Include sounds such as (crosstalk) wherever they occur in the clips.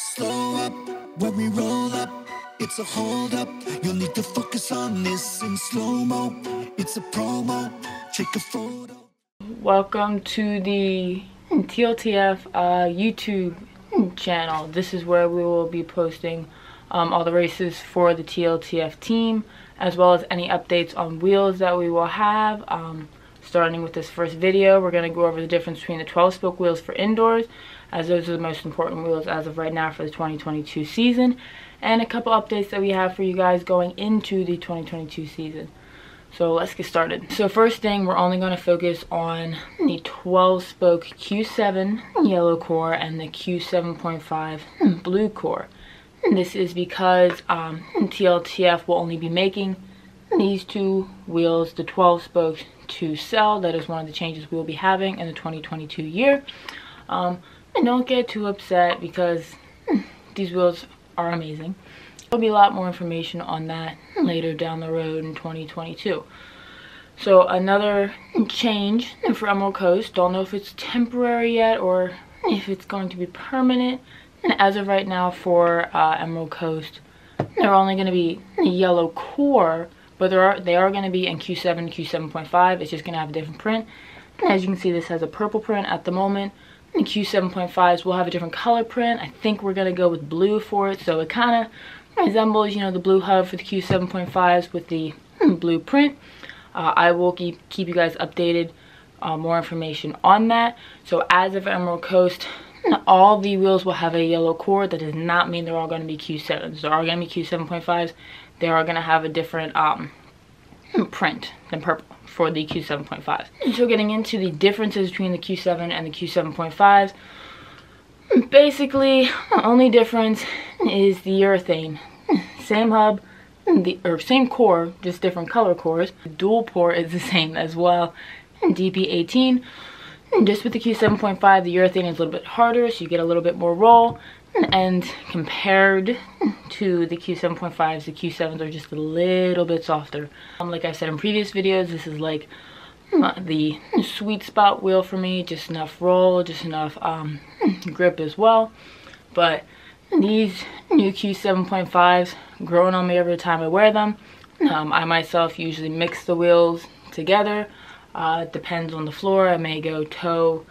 Slow up when we roll up. It's a hold up. You'll need to focus on this in slow mo. It's a promo. Take a photo. Welcome to the TLTF uh, YouTube channel. This is where we will be posting um, all the races for the TLTF team, as well as any updates on wheels that we will have. Um, starting with this first video, we're going to go over the difference between the 12-spoke wheels for indoors, as those are the most important wheels as of right now for the 2022 season, and a couple updates that we have for you guys going into the 2022 season. So let's get started. So first thing, we're only going to focus on the 12-spoke Q7 yellow core and the Q7.5 blue core. This is because um, TLTF will only be making these two wheels, the 12 spokes, to sell. That is one of the changes we will be having in the 2022 year. Um, and don't get too upset because hmm, these wheels are amazing. There'll be a lot more information on that later down the road in 2022. So another change for Emerald Coast, don't know if it's temporary yet or if it's going to be permanent. And as of right now for uh, Emerald Coast, they're only going to be yellow core, but there are they are going to be in Q7, Q7.5. It's just going to have a different print. And as you can see, this has a purple print at the moment. The Q7.5s will have a different color print. I think we're going to go with blue for it. So it kind of resembles, you know, the blue hub for the Q7.5s with the (laughs) blue print. Uh, I will keep, keep you guys updated uh, more information on that. So as of Emerald Coast, all the wheels will have a yellow core. That does not mean they're all going to be Q7s. They are going to be Q7.5s. They are going to have a different um, print than purple for the Q7.5. So getting into the differences between the Q7 and the Q7.5s, basically the only difference is the urethane. Same hub, the or same core, just different color cores. dual port is the same as well. DP18 just with the Q7.5, the urethane is a little bit harder, so you get a little bit more roll. And compared to the Q7.5s, the Q7s are just a little bit softer. Um, like I said in previous videos, this is like the sweet spot wheel for me. Just enough roll, just enough um, grip as well. But these new Q7.5s growing on me every time I wear them. Um, I myself usually mix the wheels together uh, it depends on the floor. I may go toe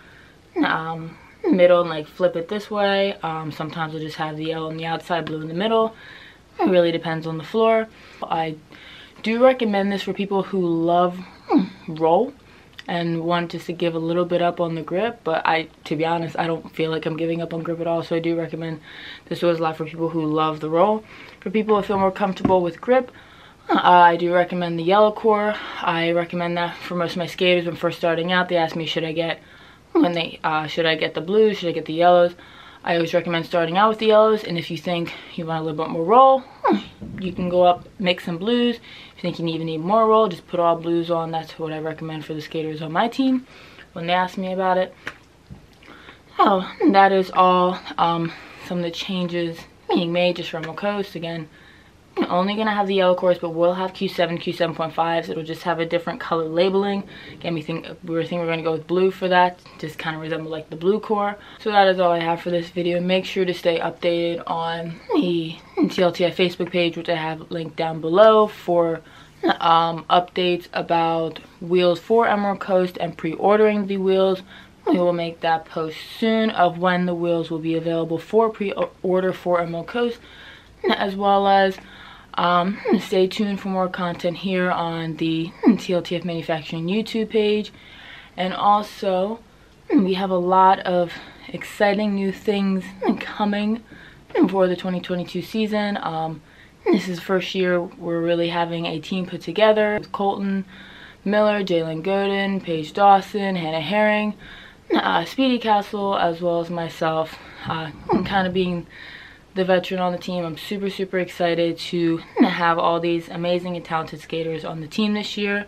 um, middle and like flip it this way. Um, sometimes I'll just have the yellow on the outside, blue in the middle. It really depends on the floor. I do recommend this for people who love roll and want just to give a little bit up on the grip but I to be honest I don't feel like I'm giving up on grip at all so I do recommend this was a lot for people who love the roll for people who feel more comfortable with grip uh, I do recommend the yellow core. I recommend that for most of my skaters when first starting out. They ask me should I get when they uh, should I get the blues, should I get the yellows. I always recommend starting out with the yellows and if you think you want a little bit more roll, you can go up, make some blues. If you think you even need more roll, just put all blues on. That's what I recommend for the skaters on my team when they ask me about it. Oh, that is all um, some of the changes being made just from a coast. Again, only gonna have the yellow cores but we'll have q7 q7.5s it'll just have a different color labeling. Again we think we were thinking we're gonna go with blue for that. Just kind of resemble like the blue core. So that is all i have for this video. Make sure to stay updated on the tltf facebook page which i have linked down below for um, updates about wheels for emerald coast and pre-ordering the wheels. We will make that post soon of when the wheels will be available for pre-order for emerald coast as well as um, stay tuned for more content here on the TLTF Manufacturing YouTube page. And also, we have a lot of exciting new things coming for the 2022 season. Um, this is first year we're really having a team put together with Colton Miller, Jalen Godin, Paige Dawson, Hannah Herring, uh, Speedy Castle, as well as myself, uh, kind of being the veteran on the team. I'm super, super excited to have all these amazing and talented skaters on the team this year.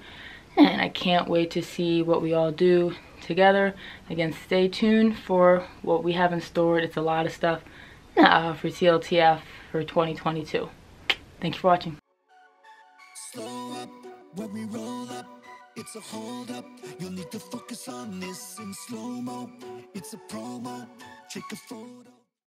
And I can't wait to see what we all do together. Again, stay tuned for what we have in store. It's a lot of stuff uh, for TLTF for 2022. Thank you for watching. It's a hold up. You'll need to focus on this in slow mo. It's a promo. Take a photo.